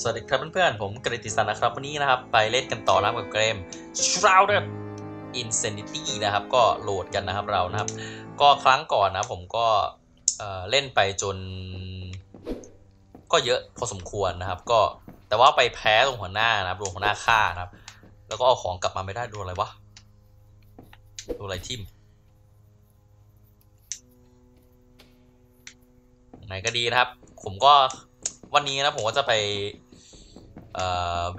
สวัสดีครับเพื่อนๆ ผมกฤติสันนะครับ วันนี้นะครับ ไปเล่นกันต่อนะครับกับเกม Shrouded Insanity นะครับ ก็โหลดกันนะครับเรานะครับ ก็ครั้งก่อนนะผมก็เอ่อเล่นไปจน ก็เยอะพอสมควรนะครับ ก็แต่ว่าไปแพ้ตรงหัวหน้านะครับโดนหัวหน้าฆ่านะครับ แล้วก็เอาของกลับมาไม่ได้โดนอะไรวะโดนอะไรทิ่มไหนก็ดีนะครับ ผมก็วันนี้นะผมก็จะไป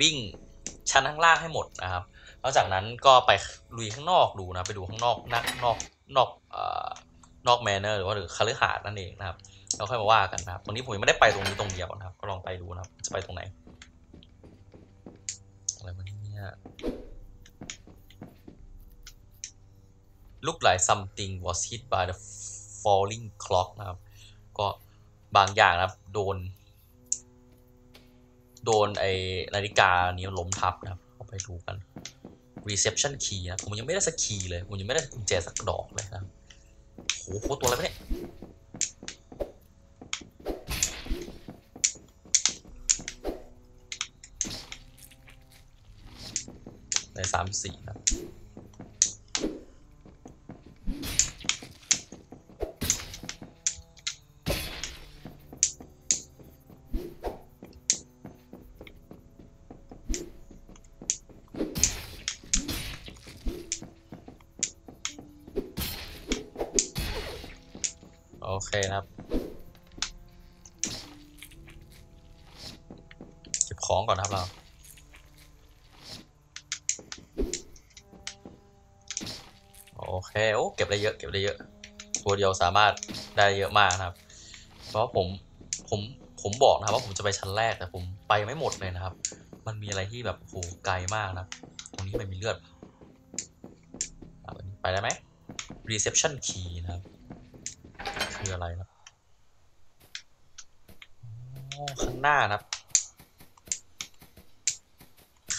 วิ่งชั้นข้างล่างให้หมดนะครับนอกจากนั้นก็ไปลุยข้างนอกดูนะไปดูข้างนอกนอกนอกนอกนอกแมนเนอร์หรือว่าหรือคาลือหาดนั่นเองนะครับเราค่อยมาว่ากันนะครับวันนี้ผมยังไม่ได้ไปตรงนี้ตรงเดียวนะครับ ก็ลองไปดูนะครับจะไปตรงไหนอะไรวะเนี่ย look like something was hit by the falling clock นะครับ ก็บางอย่างนะครับ โดน โดนไอนาฬิกานี้ล้มทับนะครับเอาไปดูกัน reception key นะผมยังไม่ได้สักคีย์เลย ผมยังไม่ได้กุญแจสักดอกเลยนะครับโหโคตัวอะไรเนี่ยในสามสี่นะ เคครับเก็บของก่อนครับเราโอเคโอ้เก็บได้เยอะเก็บได้เยอะ ตัวเดียวสามารถได้เยอะมากนะครับ เพราะผมผมผมบอกนะครับว่าผมจะไปชั้นแรกแต่ผมไปไม่หมดเลยนะครับ มันมีอะไรที่แบบโหไกลมากนะตรงนี้ไม่มีเลือดไปได้ไหม reception key นะครับ ออะไรครับข้างหน้านะครับ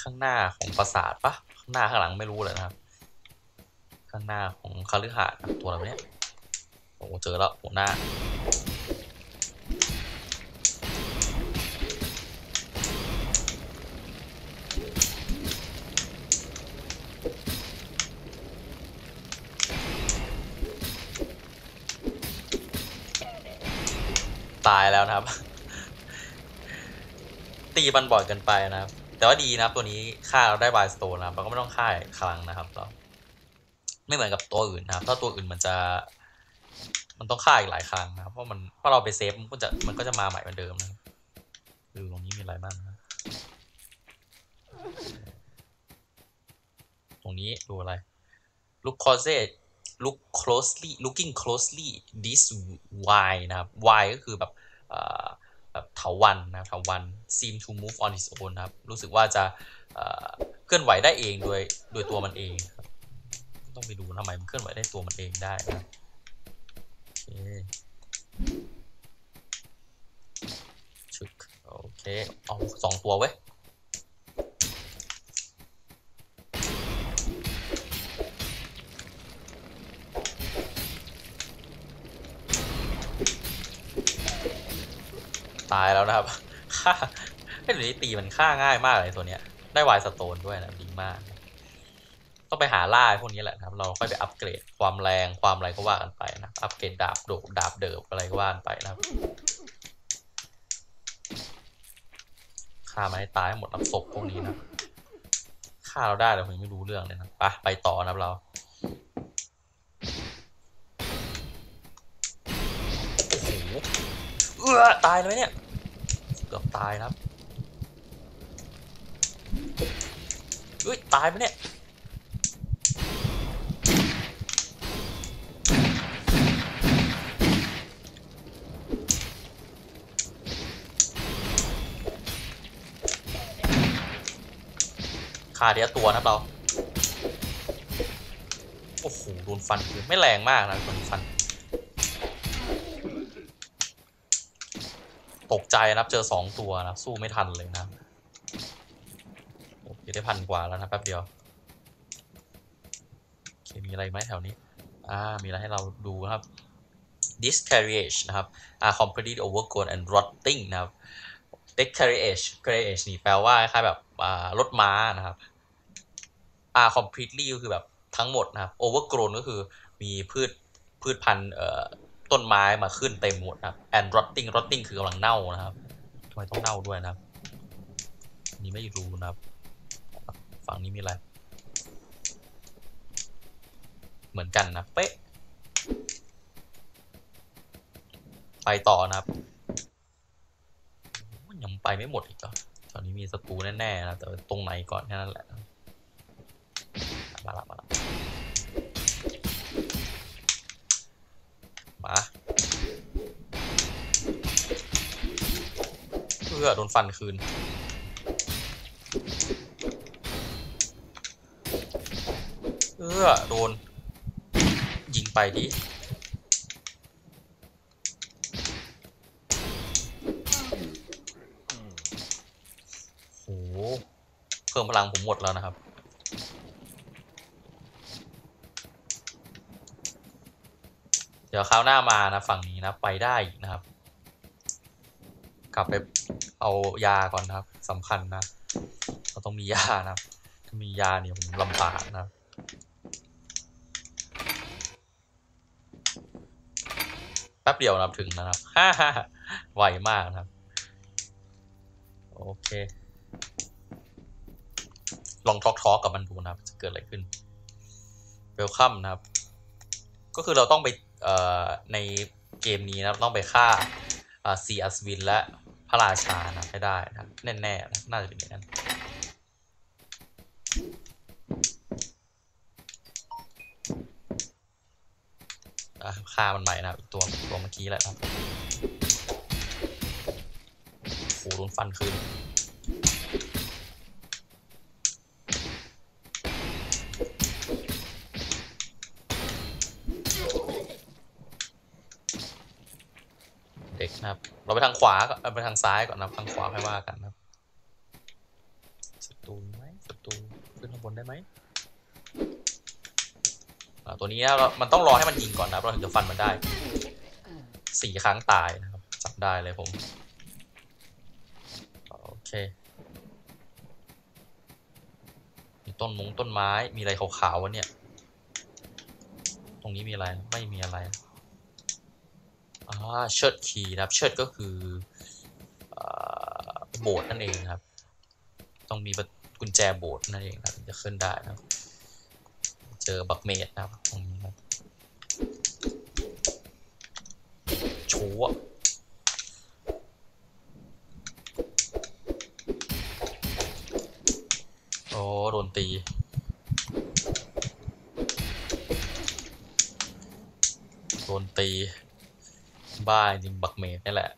ข้างหน้าของปราสาทปะข้างหน้าข้างหลังไม่รู้เลยนะครับ ข้างหน้าของคาลือหาดตัวอะไรเนี่ยโอ้เจอแล้วหัวหน้า ตายแล้วนะครับ ตีมันบ่อยเกินไปนะครับ แต่ว่าดีนะครับ ตัวนี้ฆ่าเราได้บายสโตนนะครับเราก็ไม่ต้องฆ่าอีกครั้งนะครับเราไม่เหมือนกับตัวอื่นนะครับ ถ้าตัวอื่นมันจะ มันต้องฆ่าอีกหลายครั้งนะครับ เพราะมันเพราะเราไปเซฟมันก็จะมันก็จะมาใหม่เหมือนเดิมนะครับดูตรงนี้มีอะไรบ้างนะตรงนี้ดูอะไร look closet look closely looking closely this why นะครับ why ก็คือแบบเอ่อแบบถาวันนะครับเถาวัน seem to move on its own นะครับ รู้สึกว่าจะเอ่อเคลื่อนไหวได้เองโดยโดยตัวมันเอง ต้องไปดูทำไมมันเคลื่อนไหวได้ตัวมันเองได้นะโอเคชึกโอเค เอาสองตัวเว้ ตายแล้วนะครับฆ่าไอ้ตัวนี้ตีมันฆ่าง่ายมากเลยตัวเนี้ย ได้วายสโตนด้วยนะดีมาก ต้องไปหาล่าไอ้พวกนี้แหละครับ เราค่อยไปอัปเกรดความแรงความอะไรก็ว่ากันไปนะ อัปเกรดดาบโดบดาบเดิบอะไรก็ว่ากันไปนะครับฆ่ามาให้ตายหมดรับศพพวกนี้นะฆ่าเราได้แต่ผมไม่รู้เรื่องเลยนะไปไปต่อนะครับเราโอ้โหเออตายเลยไหมเนี่ย เกือบตายครับเฮ้ยตายไหมเนี่ยขาเดียตัวนะเรา โอ้โห โดนฟันคือไม่แรงมากนะโดนฟัน ตกใจนะครับ เจอสองตัวนะสู้ไม่ทันเลยนะโอเคได้พันกว่าแล้วนะแป๊บเดียวโอเคมีอะไรไหมแถวนี้ อ่า มีอะไรให้เราดูนะครับ discarriage นะครับ are completely overgrown and rotting นะครับโอเค deck carriage carriage นี่แปลว่าคล้ายแบบรถม้านะครับ R completely ก็คือแบบทั้งหมดนะครับ overgrown ก็คือมีพืชพืชพันธุ์ ต้นไม้มาขึ้นเต็มหมดนะครับ and rotting rotting คือกำลังเน่านะครับทำไมต้องเน่าด้วยนะครับนนี้ไม่รู้นะครับ ฝั่งนี้มีอะไร เหมือนกันนะ เป๊ะ ไปต่อนะครับ ยังไปไม่หมดอีกเหรอตอนนี้มีศัตรูแน่ๆนะแต่ตรงไหนก่อนแค่นั้นแหละ มาละมาละ มาเพื่อโดนฟันคืนเอื้อโดน ยิงไปดิโหเพิ่มพลังผมหมดแล้วนะครับ ดี๋ยวคราวหน้ามานะฝั่งนี้นะไปได้นะครับ กลับไปเอายาก่อนนะครับสำคัญนะเราต้องมียานะครับถ้ามียาเนี่ยผมลำบากนะครับแป๊บเดียวนะถึงนะครับฮ่าฮ่าไวมากนะครับ โอเค ลองทอกทอกกับมันดูนะครับ จะเกิดอะไรขึ้นเวลคัมนะครับ ก็คือเราต้องไป ในเกมนี้นะครับต้องไปฆ่าซีอัสวินและพระราชานะให้ได้นะแน่ๆนะน่าจะเป็นอย่างนั้นฆ่ามันใหม่นะตัวตัวเมื่อกี้แหละครับโหโดนฟันคืน เราไปทางขวาก่อนไปทางซ้ายก่อนนะทางขวาค่อยว่ากันนะครับศัตรูไหมศัตรูขึ้นข้างบนได้ไหมตัวนี้เรามันต้องรอให้มันยิงก่อนนะเราถึงจะฟันมันได้สี่ครั้งตายนะครับจับได้เลยผม โอเค มีต้นมงต้นไม้มีอะไรขาวๆวะเนี่ย ตรงนี้มีอะไรไม่มีอะไร อ่าเชิดคีย์นะครับเชิดก็คืออ่าโบสถ์นั่นเองครับ ต้องมีกุญแจโบสถ์นั่นเองนะครับจะขึ้นได้นะครับ เจอบักเมดนะครับตรงนี้ครับชัวโอ้โดนตีโดนตี บ้าจริงบักเมดนี่แหละ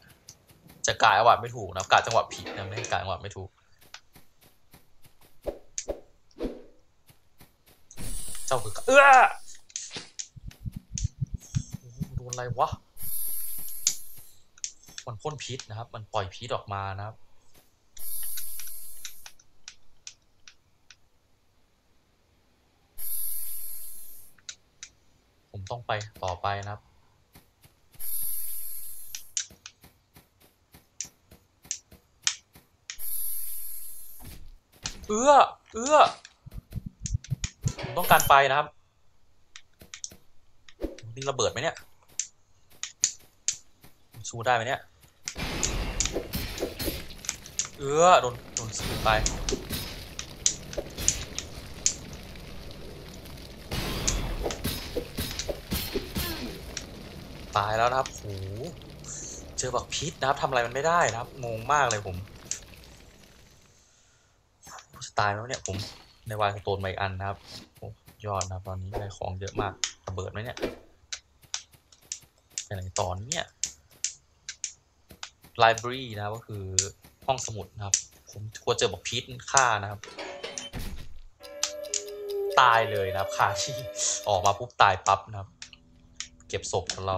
จะกายจังหวะไม่ถูกนะกาจังหวะผิดนะไม่ให้กายจังหวะไม่ถูก เจ้าคือเอื้อโอ้โหโดนอะไรวะมันพ่นพิษนะครับ มันปล่อยพิษออกมานะครับผมต้องไปต่อไปนะครับ เอื้อ เอื้อ ต้องการไฟนะครับนี่ระเบิดไหมเนี่ยชูได้ไหมเนี่ย เออโดน โดนสูไปตายแล้วนะครับโหเจอบักพิษนะครับทำอะไรมันไม่ได้นะครับ งงมากเลยผม ตายแล้วเนี่ยผมในวายสโตนมาอีกอันนะครับยอดนะครับตอนนี้ได้ของเยอะมากระเบิดไหมเนี่ยไปไหนตอนเนี่ย library นะก็คือห้องสมุดนะครับ ผมควรเจอบอกพีทฆ่านะครับ ตายเลยนะครับคาที่ออกมาปุ๊บตายปั๊บนะครับ เก็บศพของเรา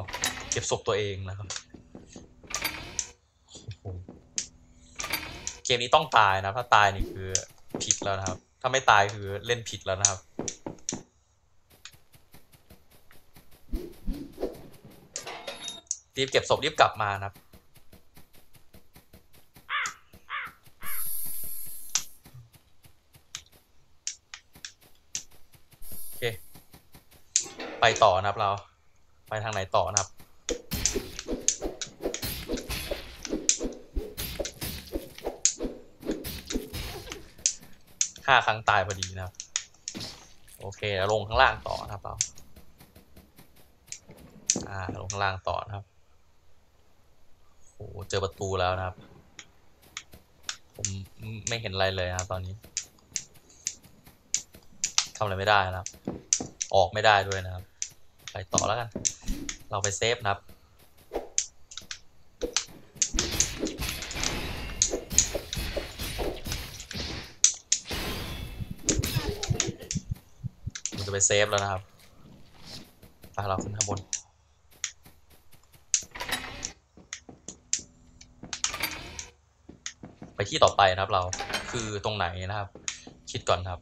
เก็บศพตัวเองนะครับเกมนี้ต้องตายนะถ้าตายนี่คือ ผิดแล้วนะครับ ถ้าไม่ตายคือเล่นผิดแล้วนะครับ รีบเก็บศพรีบกลับมานะครับ โอเค ไปต่อนะครับเรา ไปทางไหนต่อนะครับ ห้าครั้งตายพอดีนะครับ โอเคแล้วลงข้างล่างต่อนะครับเราอ่าลงข้างล่างต่อนะครับโอ้เจอประตูแล้วนะครับ ผมไม่เห็นอะไรเลยนะครับตอนนี้ทำอะไรไม่ได้นะครับ ออกไม่ได้ด้วยนะครับ ไปต่อแล้วกัน เราไปเซฟนะครับ จะไปเซฟแล้วนะครับไปเราขึ้นข้างบน ไปที่ต่อไปนะครับเราคือตรงไหนนะครับ คิดก่อนครับ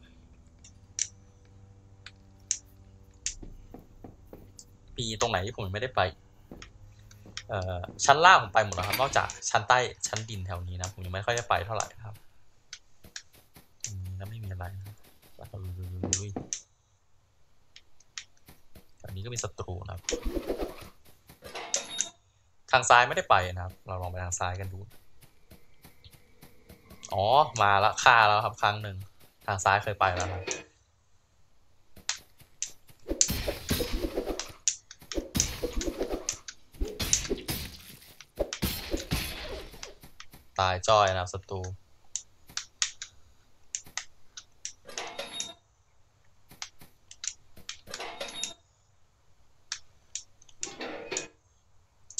มีตรงไหนที่ผมไม่ได้ไปเอ่อชั้นล่างผมไปหมดแล้วครับ นอกจากชั้นใต้ชั้นดินแถวนี้นะผมยังไม่ค่อยได้ไปเท่าไหร่ครับแล้วไม่มีอะไร นี้ก็มีศัตรูนะครับ ทางซ้ายไม่ได้ไปนะครับ เราลองไปทางซ้ายกันดู อ๋อ มาแล้วฆ่าแล้วครับ ครั้งหนึ่ง ทางซ้ายเคยไปแล้วครับตายจ้อยนะครับศัตรู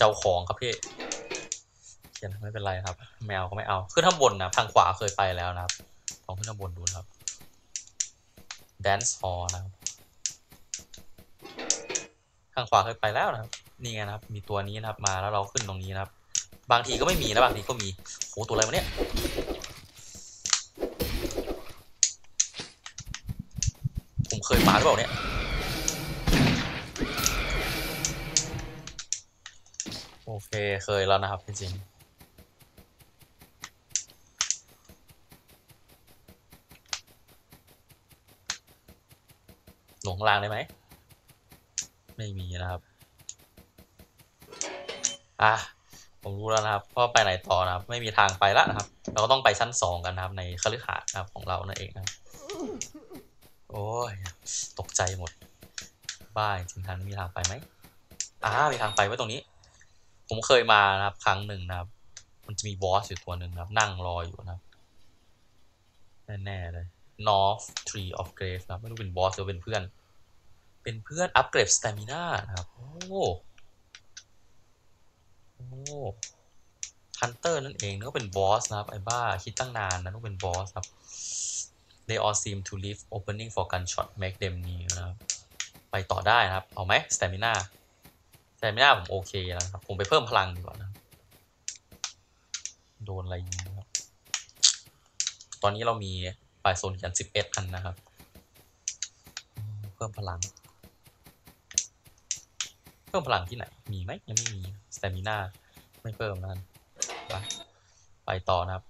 เจ้าของครับพี่เขียนไม่เป็นไรครับแมวก็ไม่เอาขึ้นข้างบนนะทางขวาเคยไปแล้วนะครับลองขึ้นข้างบนดูนะครับ dance hall นะครับทางขวาเคยไปแล้วนะครับนี่ไงนะครับ มีตัวนี้นะครับมาแล้วเราขึ้นตรงนี้นะครับ บางทีก็ไม่มีนะบางทีก็มีโหตัวอะไรวะเนี่ยผมเคยมาหรือเปล่าเนี่ย เคยแล้วนะครับจริงหลงลางได้ไหม ไม่มีนะครับ อะ ผมรู้แล้วนะครับว่าไปไหนต่อนะครับ ไม่มีทางไปล้วนะครับ เราก็ต้องไปชั้นสองกันนะครับ ในคฤหาสน์นะครับของเรานั่นเองนะโอ้ย ตกใจหมด บ้าจริงๆทางมีทางไปไหมอ่ามีทางไปไว้ตรงนี้ ผมเคยมานะครับ ครั้งหนึ่งนะครับ มันจะมีบอสอยู่ตัวหนึ่งนะครับ นั่งรออยู่นะครับแน่ๆเลย North Tree of Grave นะครับไม่รู้เป็นบอสหรือเป็นเพื่อน เป็นเพื่อนอัปเกรด stamina นะครับ โอ้โอ้ hunter นั่นเองนึกว่าเป็นบอสนะครับ ไอ้บ้า คิดตั้งนานนะนึกว่าเป็นบอสครับ they all seem to leave opening for gunshot make them new นะครับ ไปต่อได้นะครับ เอาไหม stamina stamina stamina ผมโอเคแล้วครับ ผมไปเพิ่มพลังดีกว่านะโดนอะไรยิงนะครับ ตอนนี้เรามีปลายโซนกันสิบเอ็ดอันนะครับ เพิ่มพลัง เพิ่มพลังที่ไหน มีไหมยังไม่มี stamina ไม่เพิ่มนั่นไปไปต่อนะครับ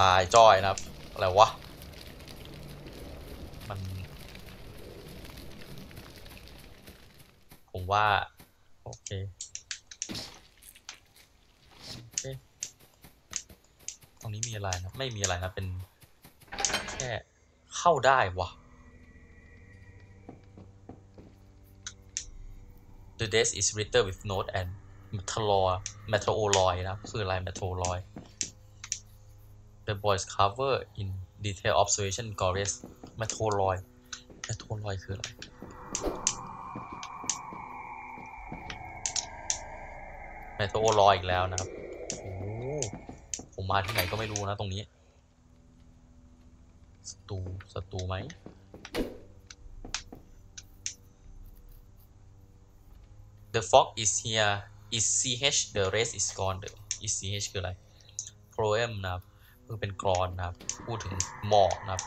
ตายจ้อยนะครับ อะไรวะ มัน ผม ว่าโอเคโอเคตรงนี้มีอะไรนะไม่มีอะไรนะเป็นแค่เข้าได้วะ The desk is written with note and metalloy metalloy นะครับคืออะไร metalloy The boys cover in detail observation glorious metalloy metalloy คืออะไร metalloy อีกแล้วนะครับโอ้ผมมาที่ไหนก็ไม่รู้นะตรงนี้สตูสตูไหม The fog is here is ch the rest is gone the is ch คืออะไร poem นะครับคือเป็นกรอนนะครับ พูดถึงหมอกนะครับ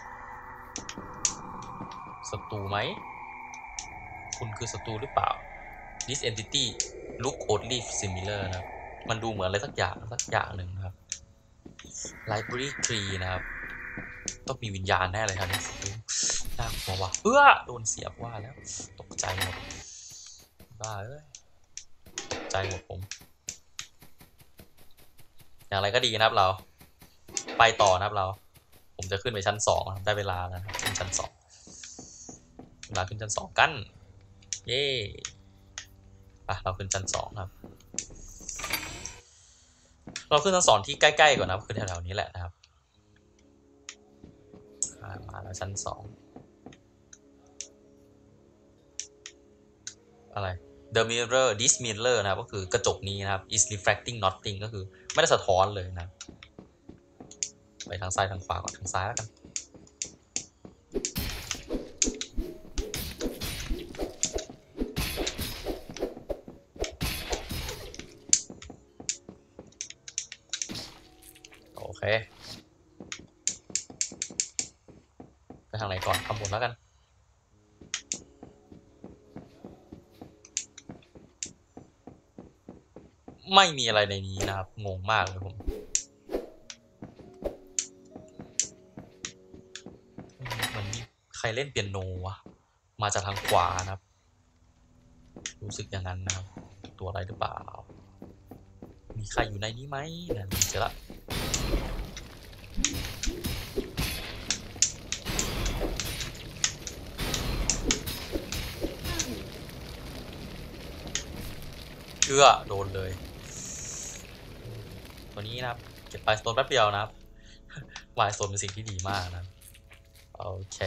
ศัตรูไหม คุณคือศัตรูหรือเปล่า this entity look oddly similar นะครับ มันดูเหมือนอะไรสักอย่างสักอย่างหนึ่งนะครับ library tree นะครับ ต้องมีวิญญาณแน่เลยครับน่ากลัวว่ะเอื้อโดนเสียบว่าแล้ว ตกใจหมดบ้าเอ้ยตกใจหมดผม อย่างไรก็ดีนะครับเรา ไปต่อนะครับเรา ผมจะขึ้นไปชั้นสองได้เวลาแล้วขึ้นชั้นสองเวลาขึ้นชั้นสองกัน เย้ ไปเราขึ้นชั้นสองครับ เราขึ้นชั้นสองที่ใกล้ๆก่อนนะครับคือแถวๆนี้แหละนะครับมาแล้วชั้นสองอะไร the mirror this mirror นะครับก็คือกระจกนี้นะครับ is reflecting nothing ก็คือไม่ได้สะท้อนเลยนะ ไปทางซ้ายทางขวาก่อนทางซ้ายแล้วกัน โอเค ไปทางไหนก่อนข้างบนแล้วกัน ไม่มีอะไรในนี้นะครับ งงมากเลยผมมันมีใครเล่นเปียโนวะ มาจากทางขวานะครับ รู้สึกอย่างนั้นนะครับ ตัวอะไรหรือเปล่า มีใครอยู่ในนี้ไหมนั่นเจอละเชื่อโดนเลย ตัวนี้นะครับ เก็บไปสโตนแป๊บเดียวนะครับวายโซนเป็นสิ่งที่ดีมากนะโอเค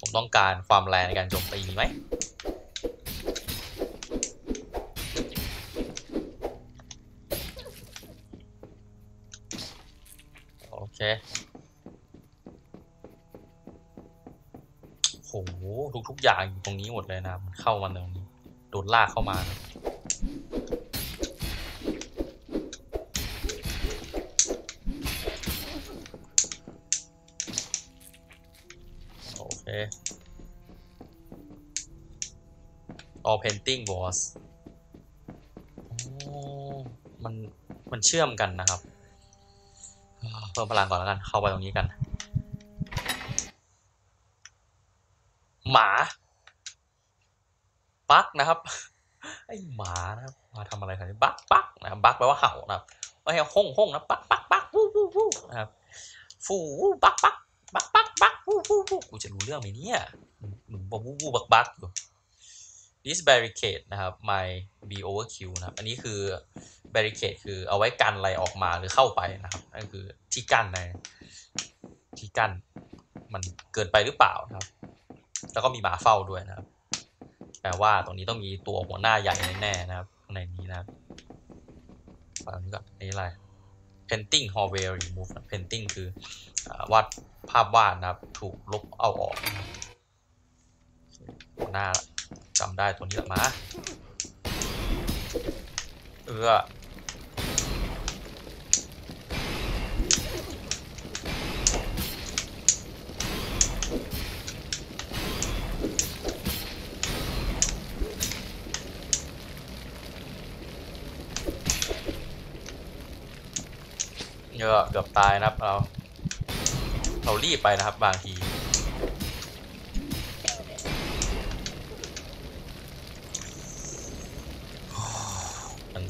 ผมต้องการความแรงในการโจมตีมีไหมโอเคโหทุกๆอย่างอยู่ตรงนี้หมดเลยนะมันเข้ามาตรงนี้โดนลากเข้ามานะ all painting was โอ้มันมันเชื่อมกันนะครับ เพิ่มพลังก่อนแล้วกัน เข้าไปตรงนี้กัน หมาปักนะครับ ไอหมานะครับมาทำอะไรกันบักปักนะครับบักแปลว่าเห่านะครับไม่ใช่ห้องห้องนะปักปักปักวู้วู้วู้นะครับฟูวู้บักปักบักปักบักวู้วู้วู้กูจะรู้เรื่องไหมเนี่ยหนุ่มบอกวู้วู้บักบักอยู่ this barricade นะครับ my be overkill นะครับ อันนี้คือ barricade คือเอาไว้กันอะไรออกมาหรือเข้าไปนะครับนั่นคือที่กั้นในที่กั้นมันเกินไปหรือเปล่านะครับ แล้วก็มีหมาเฝ้าด้วยนะครับ แปลว่าตรงนี้ต้องมีตัวหัวหน้าใหญ่แน่ๆนะครับข้างในนี้นะครับฝั่งนี้ก็นี่อะไร painting hallway remove painting คืออวาดภาพวาดนะครับ ถูกลบเอาออก หัวหน้า จำได้ตัวนี้แหละมา เออเยอะเกือบตายนะครับเรา เรารีบไปนะครับบางที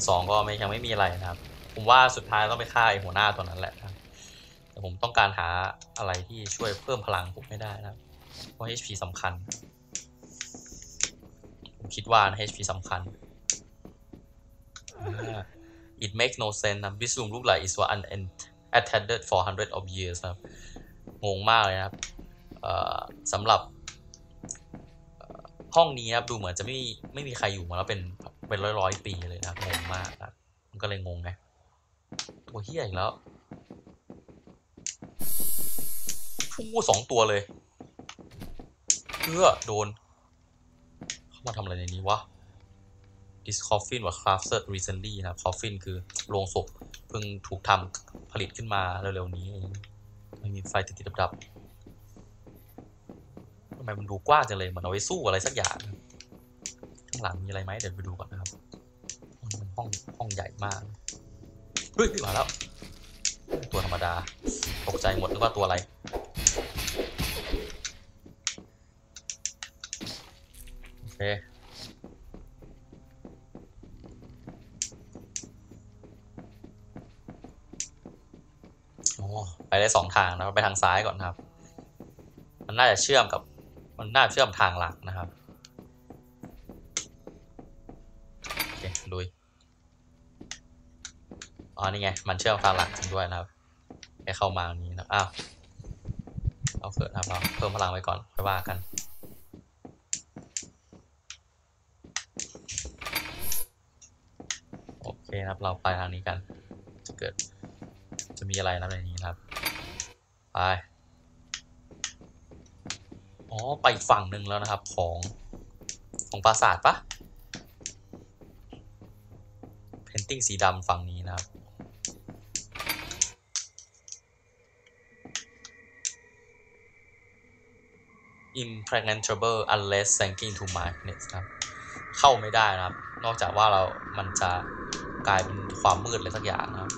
อันสองก็ไม่ยังไม่มีอะไรนะครับ ผมว่าสุดท้ายต้องไปฆ่าไอ้หัวหน้าตัวนั้นแหละนะครับแต่ผมต้องการหาอะไรที่ช่วยเพิ่มพลังผมไม่ได้นะครับเพราะ HP สำคัญ ผมคิดว่านะ HP สำคัญ it makes no sense นะ this room look like it's was unattended for hundred of years ครับ งงมากเลยนะครับสำหรับห้องนี้ครับดูเหมือนจะไม่ไม่มีใครอยู่มาแล้วเป็น เป็นร้อยร้อยปีเลยนะงงมากนะมันก็เลยงงไงตัวเฮียอีกแล้วโอ้สองตัวเลยเพื่อโดน เข้ามาทำอะไรในนี้วะ This coffin was crafted recently นะครับ coffin คือโลงศพเพิ่งถูกทำผลิตขึ้นมาเร็วๆนี้ไม่มีไฟติดๆดับๆทำไมมันดูกว้างจังเลยเหมันเอาไว้สู้อะไรสักอย่าง ข้างหลังมีอะไรไหมเดี๋ยวไปดูก่อนนะครับมันห้องห้องใหญ่มากเฮ้ยมาแล้ว ตัวธรรมดา ตกใจหมดนึกว่าตัวอะไรโอเคโอ้ไปได้สองทางนะครับไปทางซ้ายก่อนครับ มันน่าจะเชื่อมกับ มันน่าเชื่อมทางหลักนะครับ โอเคลุย อ๋อนี่ไง มันเชื่อมทางหลักจริงด้วยนะครับให้เข้ามาอันนี้นะอ้าวเอาเกิดนะครับเราเพิ่มพลังไว้ก่อนไปว่ากันโอเคครับเราไปทางนี้กัน จะเกิดจะมีอะไรนะในนี้นะครับไปอ๋อไปฝั่งหนึ่งแล้วนะครับของของปราสาทปะเพนติ้งสีดำฝั่งนี้นะครับ impregnable unless sinking to darkness ครับเข้าไม่ได้นะครับ นอกจากว่าเรา มันจะกลายเป็นความมืดอะไรสักอย่างนะครับ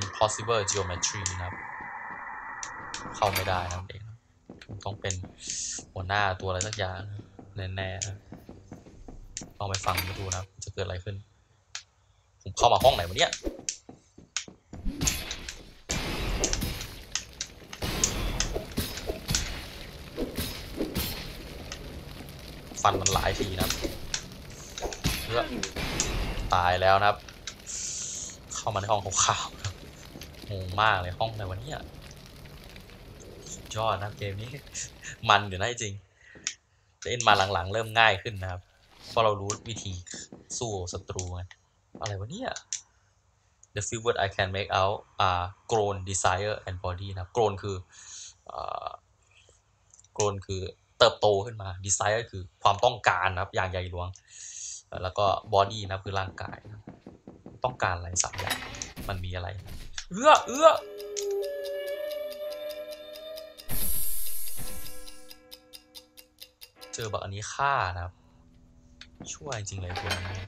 impossible geometry นะครับ เข้าไม่ได้นั่นเองต้องเป็นหัวหน้าตัวอะไรสักอย่างแน่ๆนะลองไปฟังดูนะครับ จะเกิดอะไรขึ้น ผมเข้ามาห้องไหนวะเนี่ย ฟันมันหลายทีนะครับเพื่อตายแล้วนะครับ เข้ามาในห้องขาวๆงงมากเลยห้องอะไรวะเนี่ยอดนะครับเกมนี้ มันอยู่นะจริงเล่นมาหลังๆ เริ่มง่ายขึ้นนะครับ เพราะเรารู้วิธีสู้ศัตรูอะไรวะเนี่ย The few words I can make out are grown desire and body นะครับ grown คืออ่า grown คือ เติบโตขึ้นมา desire คือความต้องการนะครับ อย่างใหญ่หลวง แล้วก็ body นะครับคือร่างกายนะต้องการอะไรสามอย่างมันมีอะไร เอื้อเอื้อเจอแบบอันนี้ฆ่านะครับ ช่วยจริงเลยตัวนี้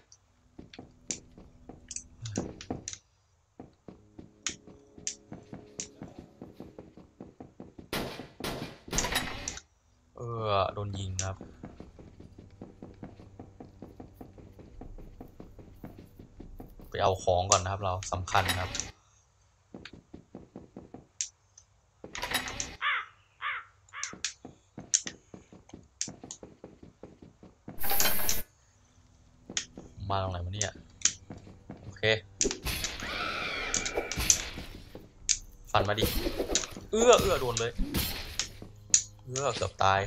เออ โด นยิงนะครับ ไปเอาของก่อนนะครับเราสำคัญนะครับมาตรงไหนวะเนี่ย โอเค ฟันมาดิ เอื้อเอื้อโดนเลย เอื้อเกือบตาย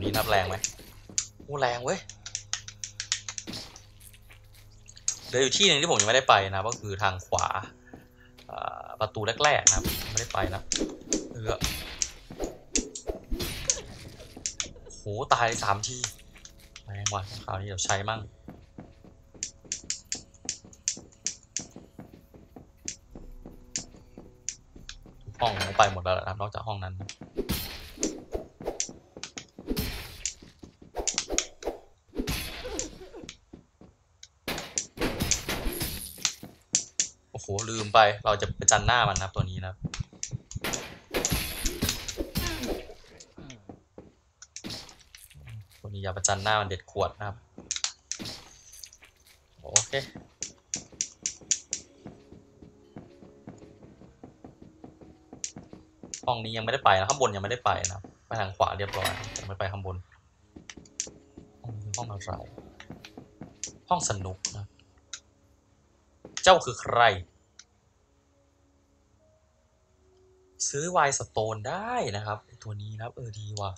แบบนี้นับแรงไหมโอ้แรงเว้ยเดี๋ยวอยู่ที่หนึ่งที่ผมยังไม่ได้ไปนะก็คือทางขวาประตูแรกๆนะครับไม่ได้ไปนะเออโหตายสามทีแรงว่ะคราวนี้เดี๋ยวใช้มั่งห้องไปหมดแล้วนะครับนอกจากห้องนั้นนะโอ้โห ลืมไป เราจะประจันหน้ามันนะครับตัวนี้นะครับตัวนี้อย่าประจันหน้ามันเด็ดขวดนะครับ โอเคห้องนี้ยังไม่ได้ไปนะข้างบนยังไม่ได้ไปนะไปทางขวาเรียบร้อยยังไม่ไปข้างบน ห้องนี้ห้องอะไรห้องสนุกนะ เจ้าคือใคร ซื้อไวสโตนได้นะครับไอตัวนี้นะครับ เออดีว่ะ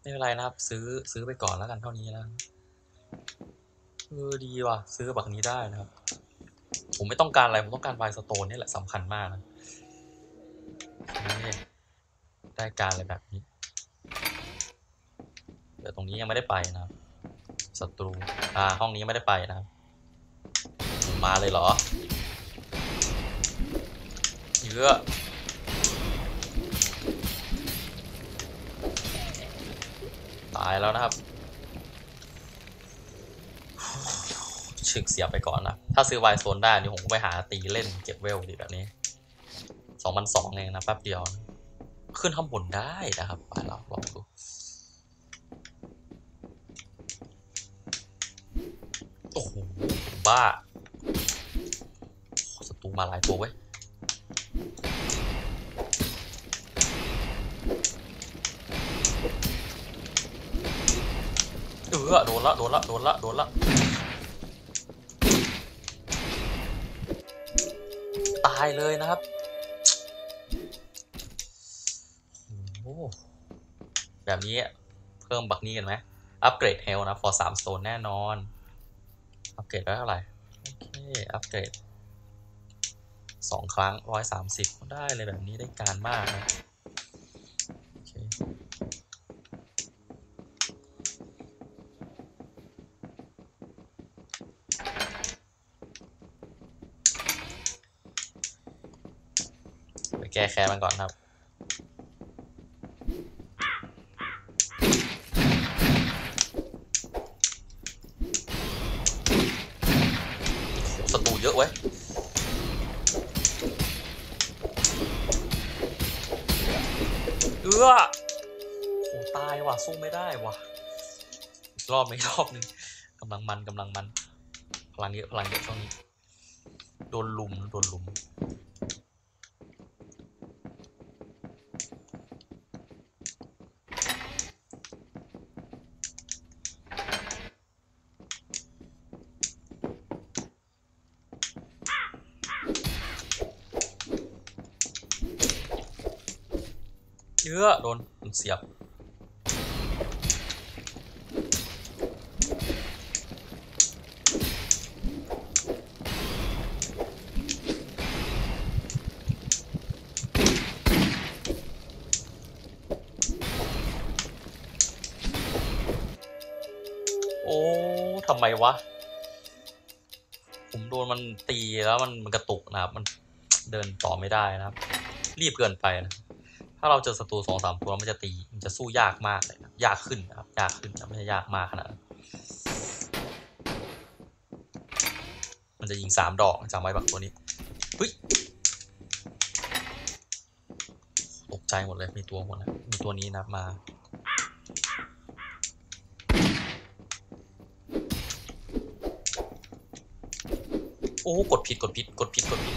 ไม่เป็นไรนะครับ ซื้อซื้อไปก่อนแล้วกันเท่านี้แล้วเออดีว่ะ ซื้อแบบนี้ได้นะครับ ผมไม่ต้องการอะไร ผมต้องการไวสโตนนี่แหละสำคัญมากนะนี่ได้การอะไรแบบนี้เดี๋ยวตรงนี้ยังไม่ได้ไปนะครับศัตรูอ่าห้องนี้ไม่ได้ไปนะครับ มาเลยเหรอเยอะตายแล้วนะครับชึกเสียไปก่อนนะ ถ้าซื้อไวโซนได้นี่ผมก็ไปหาตีเล่นเก็บเวลดีแบบนี้สองพันสองเองนะแป๊บเดียวนะขึ้นข้างบนได้นะครับไปเราลองดูโอ้โหบ้า ตรูมาหลายตัวเว้ยเออโดนละโดนละโดนละโดนละตายเลยนะครับโอ้แบบนี้เพิ่มบักนี้กันไหมอัปเกรดเฮลนะ for สามโซนแน่นอนอัปเกรดได้เท่าไหร่โอเคอัปเกรด สองครั้งร้อยสามสิบได้เลยแบบนี้ได้การมากนะไปแก้แค้นมันก่อนครับ เอื้อโอ้ตายว่ะสู้ไม่ได้ว่ะอีกรอบไหมอีกรอบหนึ่งกำลังมันกำลังมัน พลังเยอะพลังเยอะช่วงนี้ โดนลุมโดนลุม เยอโดนเสียบโอ้ทำไมวะ ผมโดนมันตีแล้วมันมันกระตุกนะครับ มันเดินต่อไม่ได้นะครับ รีบเกินไปนะ ถ้าเราเจอศัตรูสองสามตัวมันจะตีมันจะสู้ยากมากเลยนะยากขึ้นครับยากขึ้นนะไม่ใช่ยากมากขนาดนั้นมันจะยิงสามดอกจำไว้บักตัวนี้เฮ้ยตกใจหมดเลยมีตัวหมดนะมีตัวนี้นะมาโอ้กดผิดกดผิดกดผิดกดผิด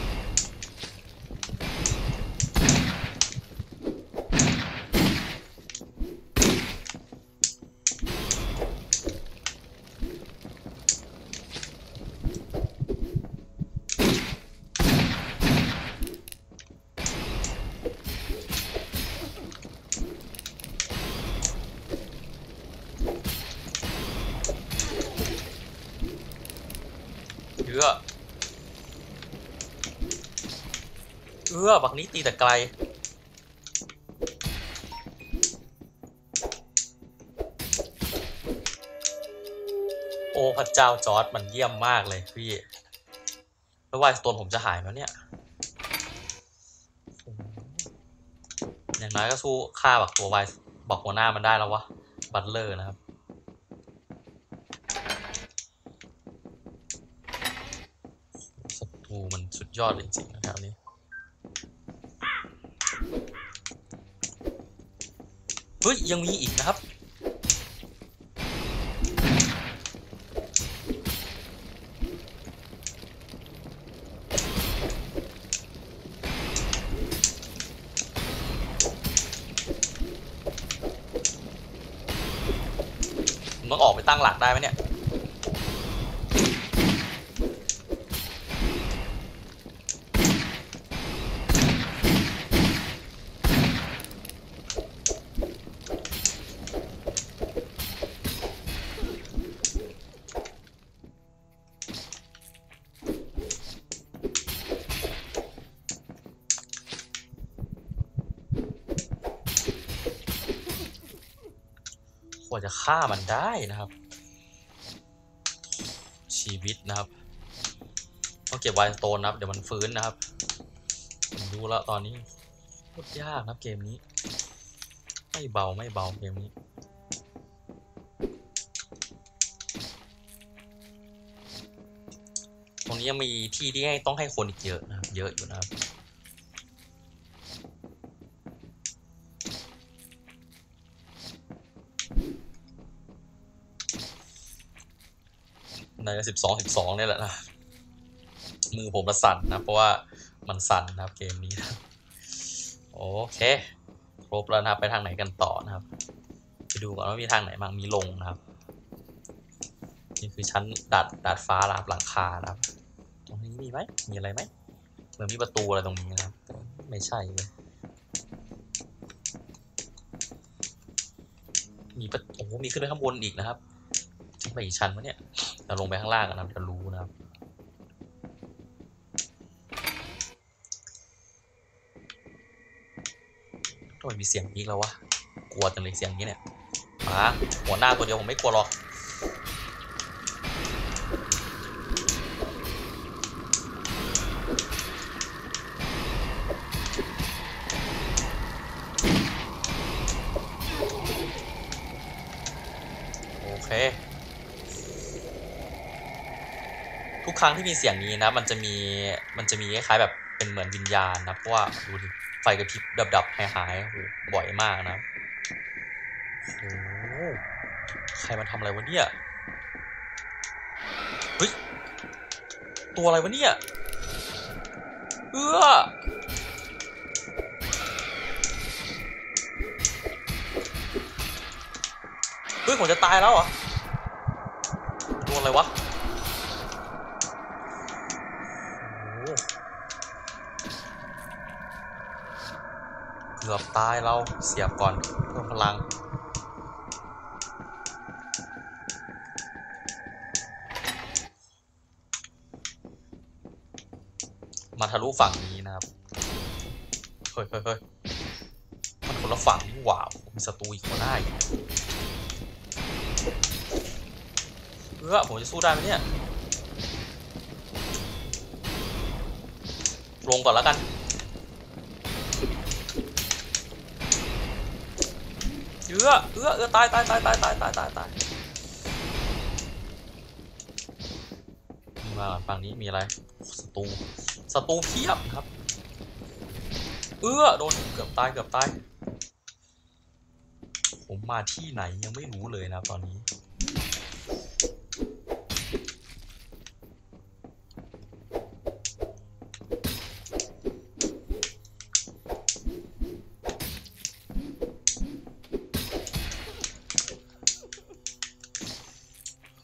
เอื้อ เอื้อบักนี้ตีแต่ไกล โอ้พระเจ้าจอร์จมันเยี่ยมมากเลยพี่แล้ววายสโตนผมจะหายแล้วเนี่ย อย่างน้อยก็สู้ฆ่าบักตัวไวบักหัวหน้ามันได้แล้ววะ butler นะครับศัตรูมันสุดยอดจริงๆนะครับนี่ เฮ้ยยังมีอีกนะครับ ผมต้องออกไปตั้งหลักได้ไหมเนี่ย โห ว่า จะฆ่ามันได้นะครับ ชีวิตนะครับต้องเก็บไวสโตนนะครับ เดี๋ยวมันฟื้นนะครับดูแล้วตอนนี้โคตรยากนะครับเกมนี้ ไม่เบาไม่เบาเกมนี้ตรงนี้ยังมีที่ที่ให้ต้องให้คนอีกเยอะนะครับ เยอะอยู่นะครับ ในสิบสองสิบสองนี่ยแหละนะ มือผมประสั่นนะ เพราะว่ามันสั่นนะครับเกมนี้นะโอเค ครบแล้วนะครับ ไปทางไหนกันต่อนะครับ ไปดูก่อนว่ามีทางไหนบ้างมีลงนะครับ นี่คือชั้นดาดดาดฟ้าลาบหลังคานะครับ ตรงนี้มีไหมมีอะไรไหมเหมือนมีประตูอะไรตรงนี้นะครับ ไม่ใช่เลยมีประโอ้มีขึ้นไปข้างบนอีกนะครับไปอีกชั้นวะเนี่ย เราลงไปข้างล่างกันนะจะรู้นะครับ ทำไมมีเสียงนี้แล้ววะ กลัวจังเลยเสียงนี้เนี่ยมาหัวหน้าตัวเดียวผมไม่กลัวหรอก ครั้งที่มีเสียงนี้นะ มันจะมีมันจะมีคล้ายแบบเป็นเหมือนวิญญาณนะเพราะว่าดูดิไฟกระพริบดับๆหายหายๆโหบ่อยมากนะโอ้ใครมันทำอะไรวะเนี่ยเฮ้ยตัวอะไรวะเนี่ยเอื้อเฮ้ยผมจะตายแล้วเหรอตัวอะไรวะ ตายเราเสียบก่อนเพิ่มพลัง มาทะลุฝั่งนี้นะครับ เฮ้ยเฮ้ยเฮ้ยมันคนละฝั่งนี่หว่ามีศัตรูอีกคนหน้าอีกเออผมจะสู้ได้ไหมเนี่ย ลงก่อนแล้วกัน เอื้อเอื้อเอื้อตายตายตายตายตายตายตายตายมาฝั่งนี้มีอะไรศัตรูศัตรูเพียบครับ เอื้อโดนเกือบตายเกือบตาย ผมมาที่ไหนยังไม่รู้เลยนะตอนนี้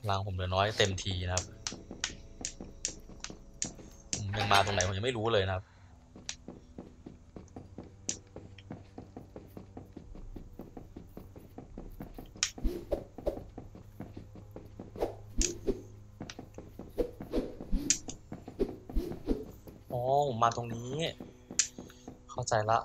พลังผม เหลือน้อยเต็มทีนะครับยังมาตรงไหนผมยังไม่รู้เลยนะครับอ๋อผมมาตรงนี้ เข้าใจละ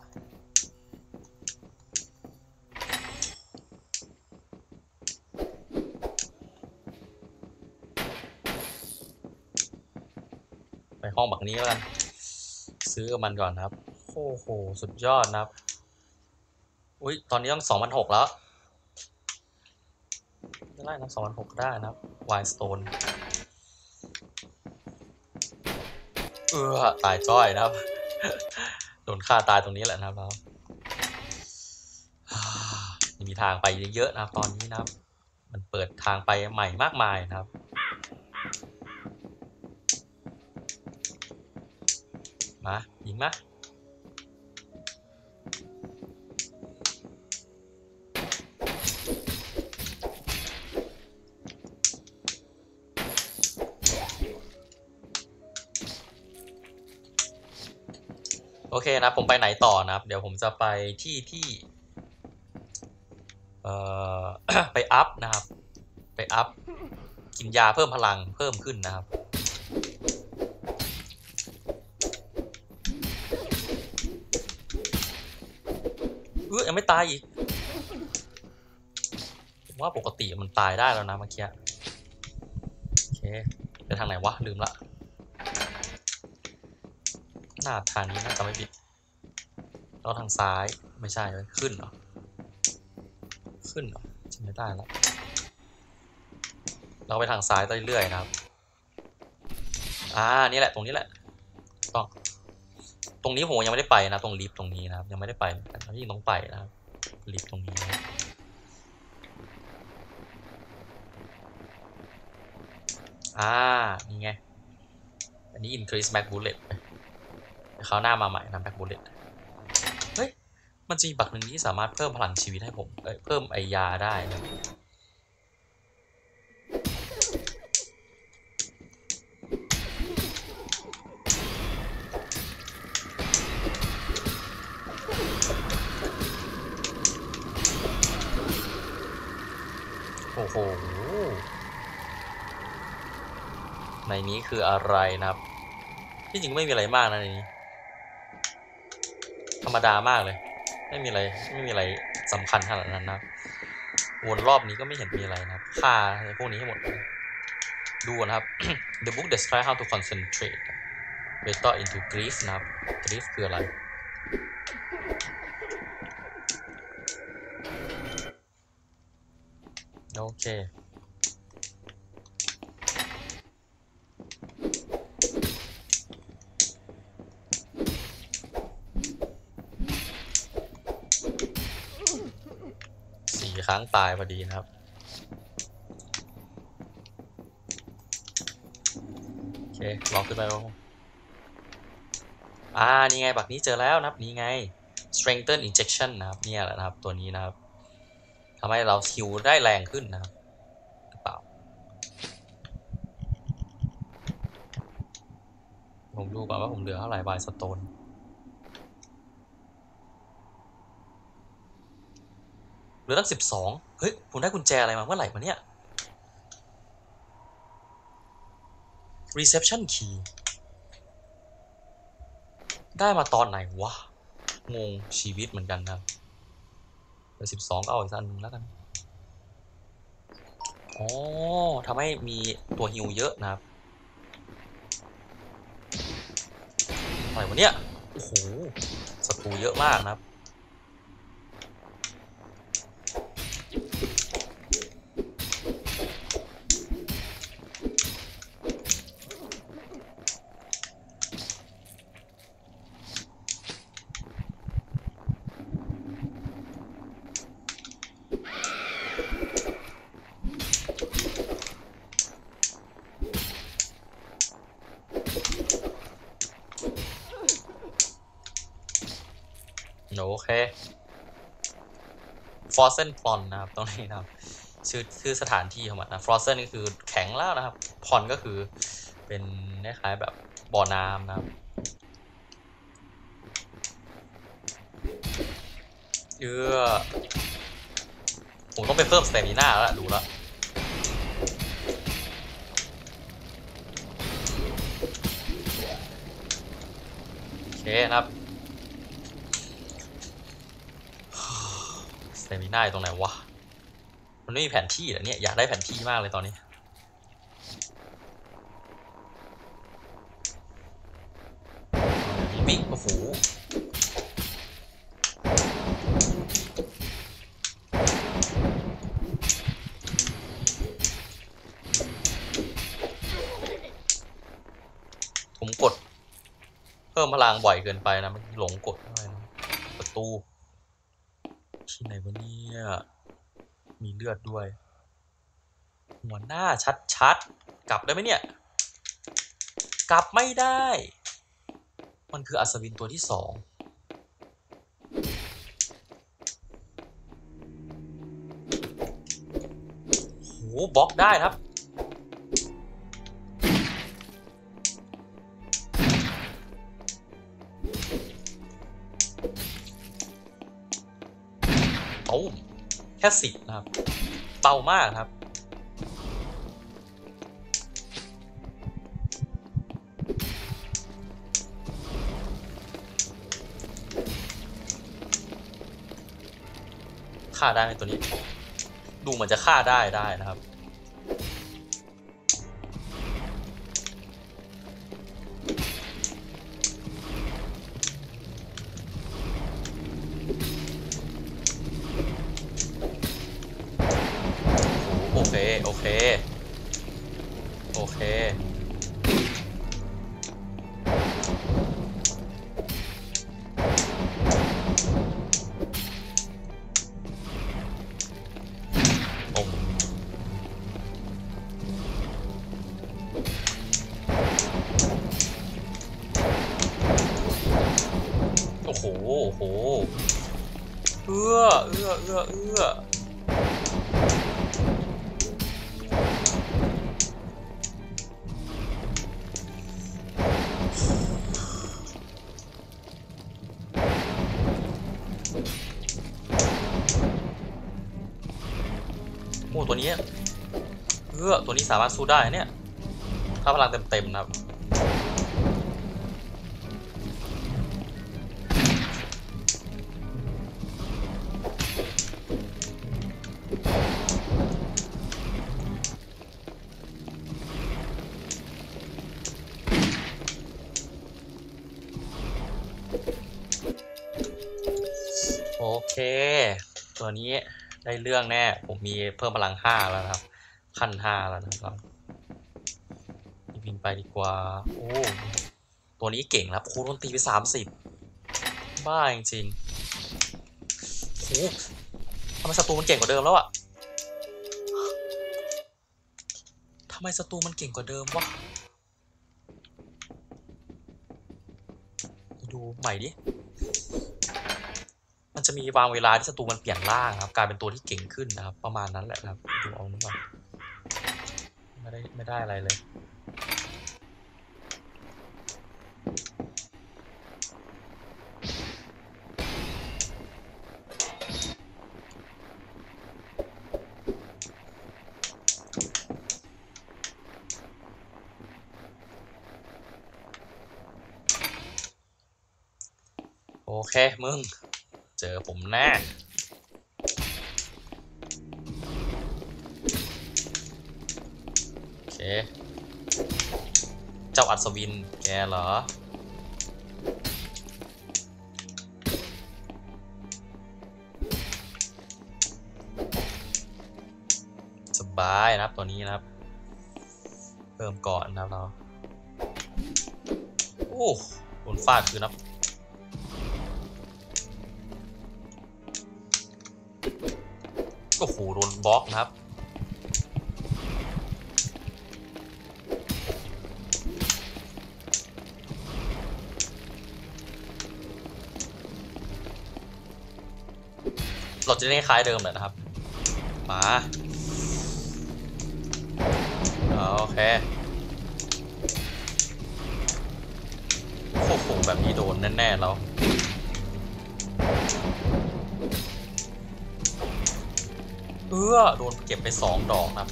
ไปห้ องบักนี้แล้วกัน ซื้อกับมันก่อนครับ โอ้โห สุดยอดนะครับ อุ้ยตอนนี้ต้องสองพันหกแล้วไม่ได้นะสองพันหกได้นะครับวายสโตนเออตายจ้อยนะครับ โดนฆ่าตายตรงนี้แหละนะครับเรายังมีทางไปเยอะๆนะครับ ตอนนี้นะครับ มันเปิดทางไปใหม่มากมายนะครับ มา ยิงมาโอเคนะผมไปไหนต่อนะครับ เดี๋ยวผมจะไปที่ที่เอ่อไปอัพนะครับ ไปอัพกินยาเพิ่มพลังเพิ่มขึ้นนะครับ เออ ยังไม่ตายอีกว่าปกติมันตายได้แล้วนะเมื่อกี้โอเคไปทางไหนวะลืมละหน้าทางนี้น่าจะไม่ผิดแล้วทางซ้ายไม่ใช่เลยขึ้นเหรอขึ้นเหรอจำไม่ได้แล้วเราไปทางซ้ายเรื่อยๆนะครับ อ่า นี่แหละ ตรงนี้แหละ ต้อง ตรงนี้ผมยังไม่ได้ไปนะ ตรงลิฟต์ตรงนี้นะครับ ยังไม่ได้ไปเหมือนกันที่ต้องไปนะครับลิฟต์ตรงนี้นะอ่านี่ไง อันนี้ increase back bullet เขาหน้ามาใหม่นะ back bullet เฮ้ย มันจะมีบักหนึ่งที่สามารถเพิ่มพลังชีวิตให้ผม เอ้ย เพิ่มไอยาได้นะ โอ้โห ในนี้คืออะไรนะครับ ที่จริงไม่มีอะไรมากนะในนี้ ธรรมดามากเลย ไม่มีอะไร ไม่มีอะไรสำคัญขนาดนั้นนะวนรอบนี้ก็ไม่เห็นมีอะไรนะครับฆ่าพวกนี้ให้หมด ดูนะครับ The book describes how to concentrate better into grief นะครับ grief คืออะไร โอเคสี่ครั้งตายพอดีนะครับโอเคลองขึ้นไปบ้างอ่า นี่ไง บักนี้เจอแล้วนะครับ นี่ไง strengthen injection นะครับ เนี่ยแหละนะครับ ตัวนี้นะครับำให้เราฮิวได้แรงขึ้นนะครับหรือเปล่า ผมดูก่อนว่าผมเหลือเท่าไหร่บายสโตนเหลือตั้งสิบสองเฮ้ย ผมได้กุญแจอะไรมาเมื่อไหร่มาเนี่ย reception key ได้มาตอนไหนวะ งงชีวิตเหมือนกันนะครับ เหลือสิบสองก็เอาอีกสักอันหนึ่งแล้วกันอ๋อทำให้มีตัวฮิวเยอะนะครับอะไรวะเนี่ย โอ้โหศัตรูเยอะมากนะครับ โอเค ฟอ r เซน pond นะครับตรงนี้นะครับชื่อชื่อสถานที่ของมันนะฟอ r เซนก็คือแข็งแล้วนะครับพอนก็คือเป็นคล้ายๆแบบบ่อน้ำนะครับเออผมต้องไปเพิ่ม stamina แล้วดูแล้วโอเคนะครับ สเตมิน่าอยู่ตรงไหนวะ มันไม่มีแผนที่เหรอเนี่ย อยากได้แผนที่มากเลยตอนนี้วิโอ้โหผมกด เพิ่มพลังบ่อยเกินไปนะมันหลงกดอะไรนะประตู ที่ไหนวะเนี่ย มีเลือดด้วย หัวหน้าชัดๆ กลับได้ไหมเนี่ย กลับไม่ได้ มันคืออัศวินตัวที่สองโหบล็อกได้ครับาแค่สิบนะครับเบามากครับ ฆ่าได้ไหมตัวนี้ ดูเหมือนจะฆ่าได้ได้นะครับ โอเค ตัวนี้สามารถสู้ได้เนี่ย ถ้าพลังเต็มๆนะครับโอเค ตัวนี้ได้เรื่องแน่ ผมมีเพิ่มพลังห้าแล้วครับ ขั้นห้าแล้วนะครับบินไปดีกว่า โอ้ ตัวนี้เก่งแล้วครูโดนตีไปสามสิบบ้าจริงๆโอ้ทำไมศัตรูมันเก่งกว่าเดิมแล้วอะทำไมศัตรูมันเก่งกว่าเดิมวะ ดูใหม่ดิ มันจะมีบางเวลาที่ศัตรูมันเปลี่ยนร่างครับ กลายเป็นตัวที่เก่งขึ้นนะครับ ประมาณนั้นแหละครับ ดูเอานึกว่า ไม่ได้ไม่ได้อะไรเลยโอเค มึง เจอผมแน่ โอเค เจ้าอัศวิน แกเหรอ สบายนะครับตัวนี้นะครับ เพิ่มก่อนนะครับเรา โอ้โดนฟาดคือนับโอ้โหโดนบล็อกนะครับ จะได้คล้ายเดิมเลยนะครับ มาโอเคโอ้โหแบบนี้โดนแน่ๆแล้วเออโดนเก็บไปสองดอกนะครับ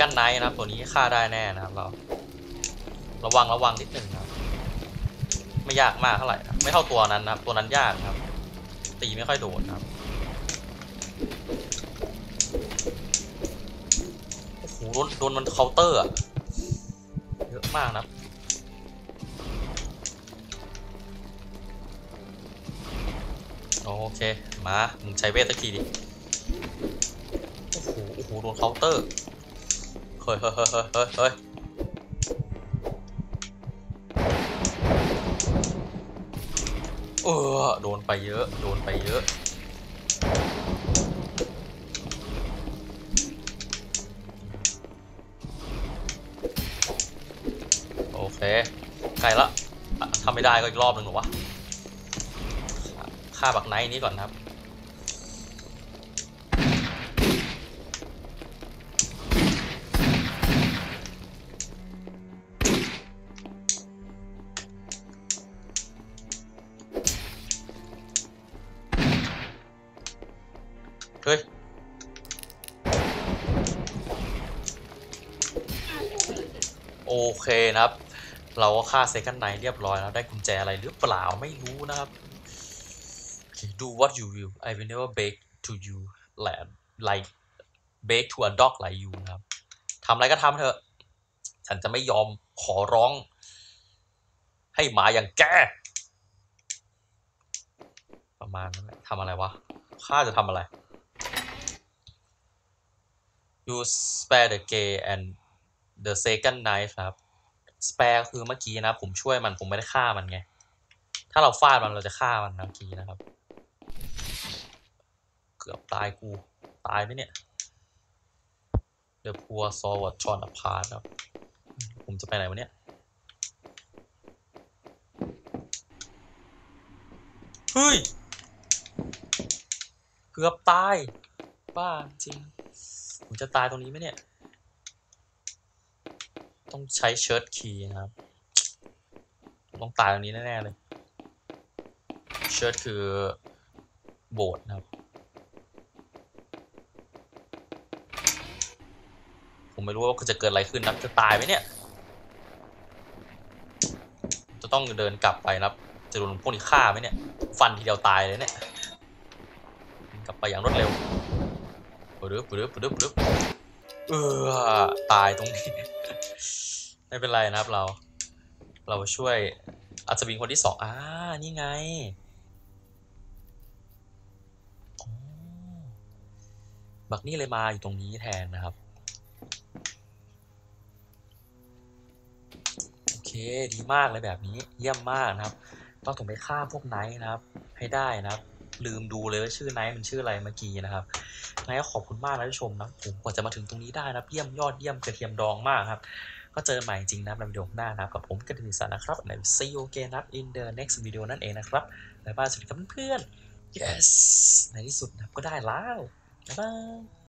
gun knight นะครับ ตัวนี้ฆ่าได้แน่นะครับเรา ระวังระวังนิดหนึ่งครับ ไม่ยากมากเท่าไหร่นะไม่เท่าตัวนั้นนะครับ ตัวนั้นยากครับ ตีไม่ค่อยโดนครับโอ้โหโดนโดนมันเคาน์เตอร์เยอะมากนะโอเค มา มึงใช้เวทสักทีดิ โอ้โห โอ้โห โดนเคาน์เตอร์ เฮ้ยเฮ้ยเฮ้ยเฮ้ยเฮ้ยเออโดนไปเยอะ โดนไปเยอะ โอเคใกล้ละอะทำไม่ได้ก็อีกรอบหนึ่งหรอวะฆ่าบักไนท์นี้ก่อนครับ เคนะครับ เราก็ฆ่าเซคันไนเรียบร้อยแล้วได้กุญแจอะไรหรือเปล่าไม่รู้นะครับ do what you will I will never beg to you like like beg to a dog like you นะครับทำอะไรก็ทำเถอะ ฉันจะไม่ยอมขอร้อง ให้หมาอย่างแก ประมาณนั้นแหละทำอะไรวะข้าจะทำอะไร you spare the gay and the second knife ครับ spare คือเมื่อกี้นะ ผมช่วยมันผมไม่ได้ฆ่ามันไง ถ้าเราฟาดมันเราจะฆ่ามันเมื่อกี้นะครับ เกือบตายกู ตายไหมเนี่ย The poor soul was torn apart ครับ ผมจะไปไหนวะเนี่ยเฮ้ย เกือบตาย บ้าจริง ผมจะตายตรงนี้ไหมเนี่ย ต้องใช้เชิร์ตคีย์นะครับ ต้องตายตรงนี้แน่ๆเลย เชิร์ตคือโบสถ์นะครับ ผมไม่รู้ว่าจะเกิดอะไรขึ้นนะจะตายไหมเนี่ย จะต้องเดินกลับไปนะครับ จะโดนพวกนี้ฆ่าไหมเนี่ย ฟันทีเดียวตายเลยเนี่ย กลับไปอย่างรวดเร็วปึ๊บปึ๊บปึ๊บปึ๊บเออตายตรงนี้ ไม่เป็นไรนะครับเรา เราช่วยอัศวินคนที่สองอ่านี่ไงบักนี่เลยมาอยู่ตรงนี้แทนนะครับ โอเคดีมากเลยแบบนี้เยี่ยมมากนะครับ ต้องถึงไปฆ่าพวก knight นะครับ ให้ได้นะครับ ลืมดูเลยว่าชื่อ knight มันชื่ออะไรเมื่อกี้นะครับ knight ก็ขอบคุณมากนะที่ชมนะผมกว่าจะมาถึงตรงนี้ได้นะเยี่ยมยอดเยี่ยมกระเทียมดองมากครับ ก็เจอใหม่จริงนะในวิดีโอหน้านะครับกับผมกระดิ่งสันนะครับใน see you again นะครับ in the next video นั่นเองนะครับบ๊ายบายสวัสดีครับเพื่อน yes ในที่สุดนะก็ได้แล้วบ๊ายบาย